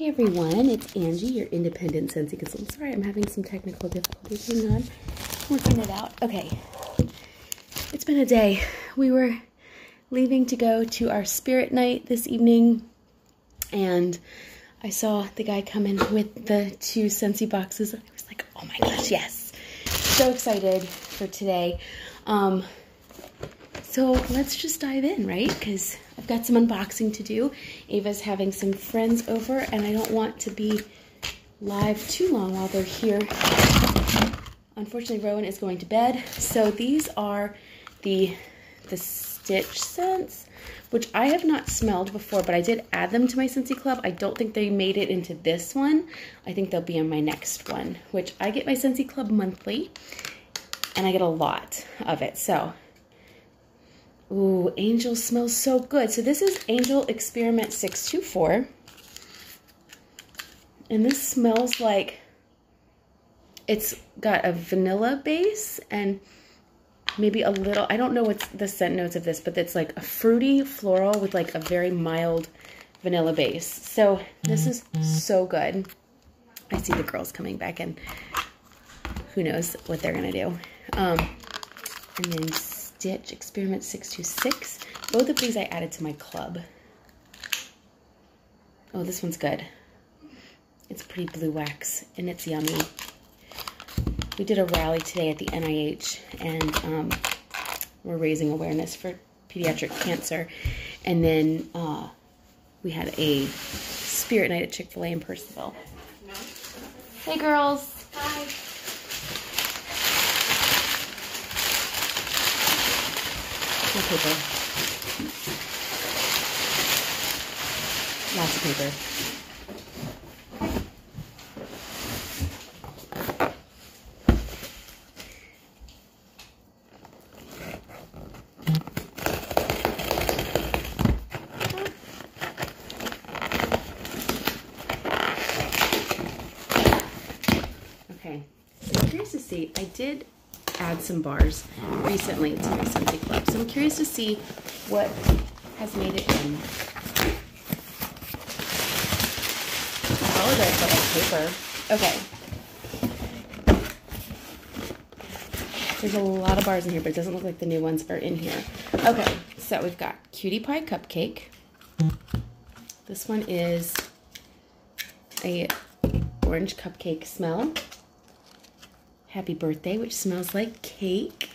Hey everyone, it's Angie, your independent Scentsy consultant. Sorry, I'm having some technical difficulties. Hang on, working it out. Okay, it's been a day. We were leaving to go to our spirit night this evening, and I saw the guy come in with the two Scentsy boxes. I was like, oh my gosh, yes! So excited for today. Um, so let's just dive in, right? Because I've got some unboxing to do. Ava's having some friends over, and I don't want to be live too long while they're here. Unfortunately, Rowan is going to bed. So these are the, the Stitch scents, which I have not smelled before, but I did add them to my Scentsy Club. I don't think they made it into this one. I think they'll be in my next one, which I get my Scentsy Club monthly, and I get a lot of it. So Ooh, Angel smells so good. So this is Angel Experiment 624. And this smells like it's got a vanilla base and maybe a little, I don't know what's the scent notes of this, but it's like a fruity floral with like a very mild vanilla base. So this is so good. I see the girls coming back and who knows what they're going to do. Um, and then Stitch Experiment 626. Both of these I added to my club. Oh, this one's good. It's pretty blue wax, and it's yummy. We did a rally today at the NIH, and um, we're raising awareness for pediatric cancer. And then uh, we had a spirit night at Chick-fil-A in Percival. Hey, girls. Hi. Paper. Lots of paper. Okay, I did add some bars recently to my Scentsy Club. So I'm curious to see what has made it in. I apologize for that paper. Okay. There's a lot of bars in here, but it doesn't look like the new ones are in here. Okay, so we've got Cutie Pie Cupcake. This one is a orange cupcake smell. Happy Birthday, which smells like cake.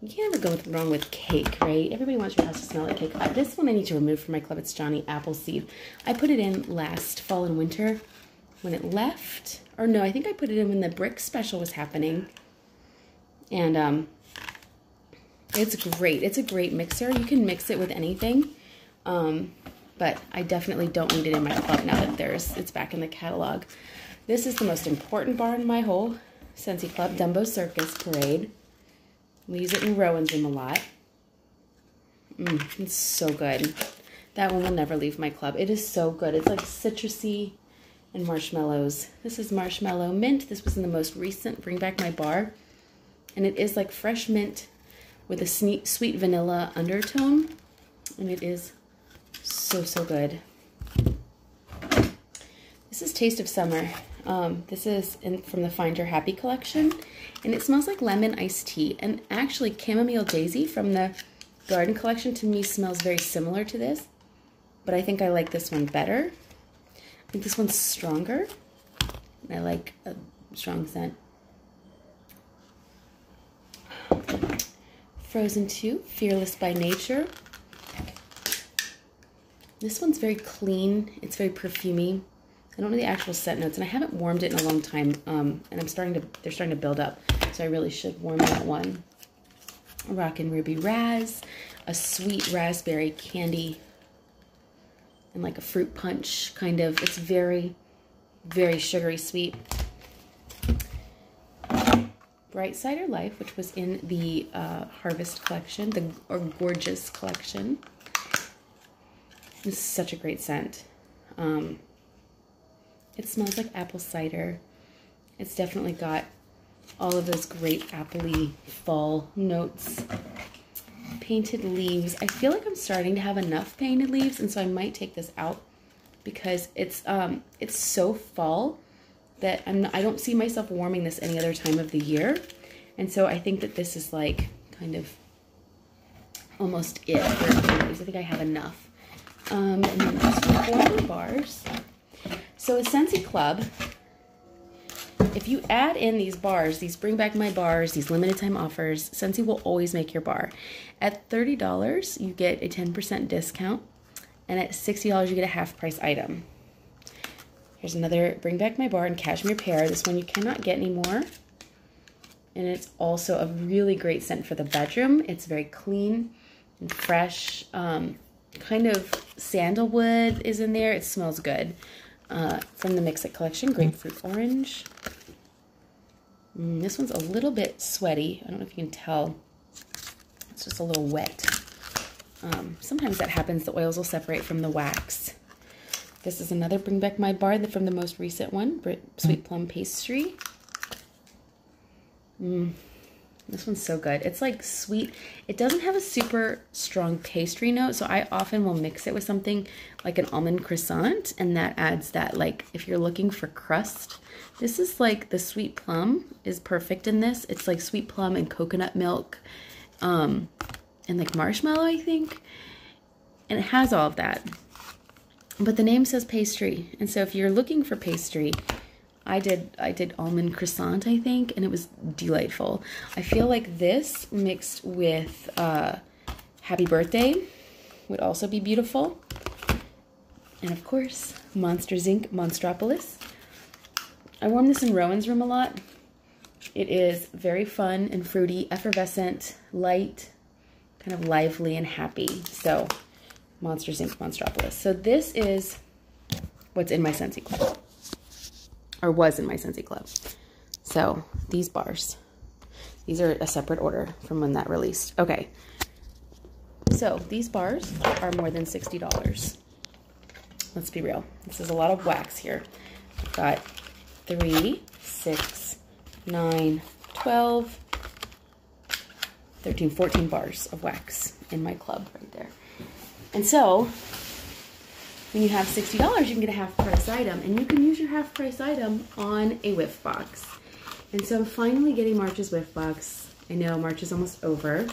You can't ever go wrong with cake, right? Everybody wants your house to smell like cake. Uh, this one I need to remove from my club. It's Johnny Appleseed. I put it in last fall and winter when it left. Or no, I think I put it in when the brick special was happening. And um, it's great. It's a great mixer. You can mix it with anything. Um, but I definitely don't need it in my club now that there's it's back in the catalog. This is the most important bar in my whole Scentsy Club, Dumbo Circus Parade. We use it in Rowan's room a lot. Mmm, it's so good. That one will never leave my club. It is so good. It's like citrusy and marshmallows. This is marshmallow mint. This was in the most recent Bring Back My Bar. And it is like fresh mint with a sweet vanilla undertone. And it is so, so good. This is Taste of Summer. Um, this is in, from the Find Your Happy collection, and it smells like lemon iced tea. And actually, Chamomile Daisy from the Garden collection to me smells very similar to this, but I think I like this one better. I think this one's stronger. I like a strong scent. Frozen 2, Fearless by Nature. This one's very clean. It's very perfumey. I don't know the actual scent notes, and I haven't warmed it in a long time, um, and I'm starting to, they're starting to build up, so I really should warm that one. Rockin' Ruby Raz, a sweet raspberry candy, and like a fruit punch, kind of. It's very, very sugary sweet. Bright Cider Life, which was in the uh, Harvest collection, the or Gorgeous collection. This is such a great scent. Um, it smells like apple cider. It's definitely got all of those great appley fall notes. Painted leaves. I feel like I'm starting to have enough painted leaves, and so I might take this out because it's um it's so fall that I'm not, I don't see myself warming this any other time of the year. And so I think that this is like kind of almost it for I think I have enough. Um, and then just bars. So a Scentsy Club, if you add in these bars, these bring back my bars, these limited time offers, Scentsy will always make your bar. At $30, you get a 10% discount, and at $60, you get a half price item. Here's another Bring Back My Bar and Cashmere Pear. This one you cannot get anymore. And it's also a really great scent for the bedroom. It's very clean and fresh. Um, kind of sandalwood is in there. It smells good. Uh, from the Mix It collection, Grapefruit Orange. Mm, this one's a little bit sweaty. I don't know if you can tell. It's just a little wet. Um, sometimes that happens. The oils will separate from the wax. This is another Bring Back My Bar from the most recent one, Sweet Plum Pastry. Mm, this one's so good. It's like sweet. It doesn't have a super strong pastry note, so I often will mix it with something like an almond croissant, and that adds that, like, if you're looking for crust. This is like the sweet plum is perfect in this. It's like sweet plum and coconut milk um, and like marshmallow, I think. And it has all of that. But the name says pastry, and so if you're looking for pastry, I did I did almond croissant, I think, and it was delightful. I feel like this mixed with uh, Happy Birthday would also be beautiful. And of course, Monsters Inc Monstropolis. I warm this in Rowan's room a lot. It is very fun and fruity, effervescent, light, kind of lively and happy. So, Monsters Inc Monstropolis. So this is what's in my Scentsy Club or was in my Scentsy Club. So these bars, these are a separate order from when that released. Okay, so these bars are more than $60. Let's be real. This is a lot of wax here. I've got three, six, nine, 12, 13, 14 bars of wax in my club right there. And so when you have $60, you can get a half price item and you can use your half price item on a whiff box. And so I'm finally getting March's whiff box. I know March is almost over,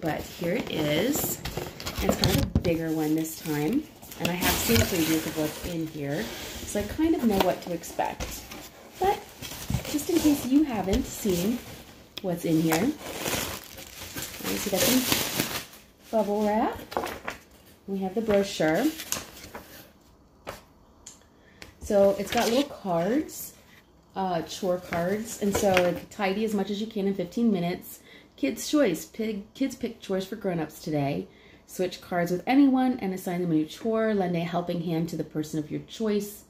but here it is. It's kind of a bigger one this time. And I have seen previews of what's in here, so I kind of know what to expect. But just in case you haven't seen what's in here, me see got some bubble wrap. We have the brochure. So it's got little cards, uh, chore cards. And so like, tidy as much as you can in 15 minutes. Kids' choice. Kids pick chores for grown-ups today. Switch cards with anyone and assign them a new chore. Lend a helping hand to the person of your choice.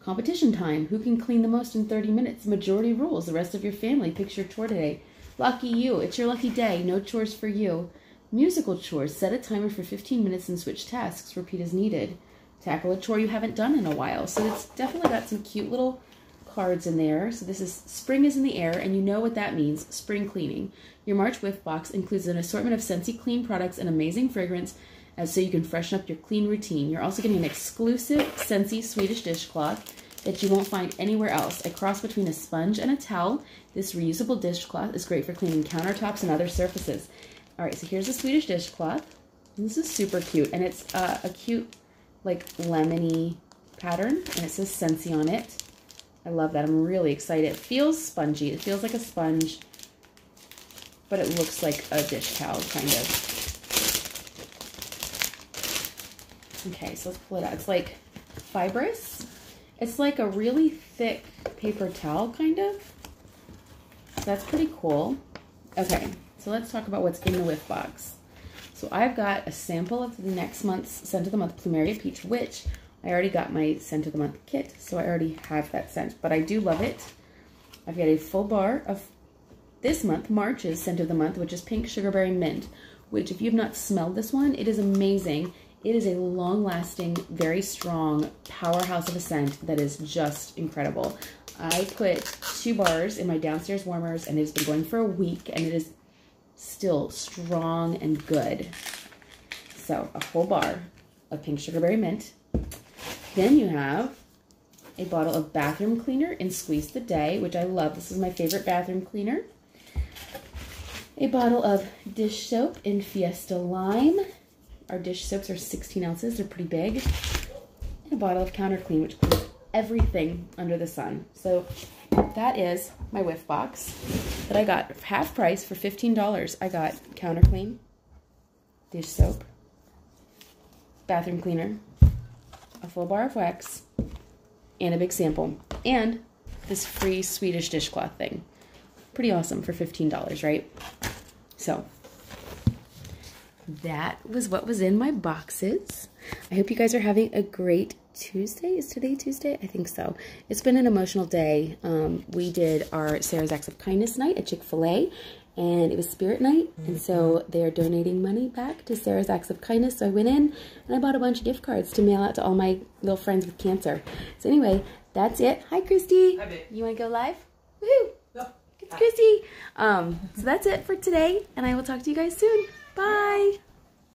Competition time. Who can clean the most in 30 minutes? Majority rules. The rest of your family picks your chore today. Lucky you. It's your lucky day. No chores for you. Musical chores. Set a timer for 15 minutes and switch tasks. Repeat as needed tackle a chore you haven't done in a while. So it's definitely got some cute little cards in there. So this is spring is in the air, and you know what that means, spring cleaning. Your March Whiff box includes an assortment of Scentsy clean products and amazing fragrance as so you can freshen up your clean routine. You're also getting an exclusive Scentsy Swedish dishcloth that you won't find anywhere else. A cross between a sponge and a towel, this reusable dishcloth is great for cleaning countertops and other surfaces. All right, so here's a Swedish dishcloth. This is super cute, and it's uh, a cute like lemony pattern and it says Scentsy on it. I love that. I'm really excited. It feels spongy. It feels like a sponge, but it looks like a dish towel kind of. Okay, so let's pull it out. It's like fibrous. It's like a really thick paper towel kind of. That's pretty cool. Okay, so let's talk about what's in the whiff box. So I've got a sample of the next month's Scent of the Month Plumeria Peach, which I already got my Scent of the Month kit, so I already have that scent, but I do love it. I've got a full bar of this month, March's Scent of the Month, which is Pink Sugarberry Mint, which if you've not smelled this one, it is amazing. It is a long-lasting, very strong powerhouse of a scent that is just incredible. I put two bars in my downstairs warmers, and it's been going for a week, and it is still strong and good. So a whole bar of pink sugarberry mint. Then you have a bottle of bathroom cleaner in Squeeze the Day, which I love. This is my favorite bathroom cleaner. A bottle of dish soap in Fiesta Lime. Our dish soaps are 16 ounces, they're pretty big. And a bottle of Counter Clean, which cleans everything under the sun. So that is my whiff box that I got half price for $15. I got Counter Clean, dish soap, bathroom cleaner, a full bar of wax, and a big sample, and this free Swedish dishcloth thing. Pretty awesome for $15, right? So that was what was in my boxes. I hope you guys are having a great Tuesday. Is today Tuesday? I think so. It's been an emotional day. Um, we did our Sarah's Acts of Kindness night at Chick-fil-A and it was spirit night and so they are donating money back to sarah's acts of kindness so i went in and i bought a bunch of gift cards to mail out to all my little friends with cancer so anyway that's it hi christy Hi, babe. you want to go live Woohoo! No. it's christy um so that's it for today and i will talk to you guys soon bye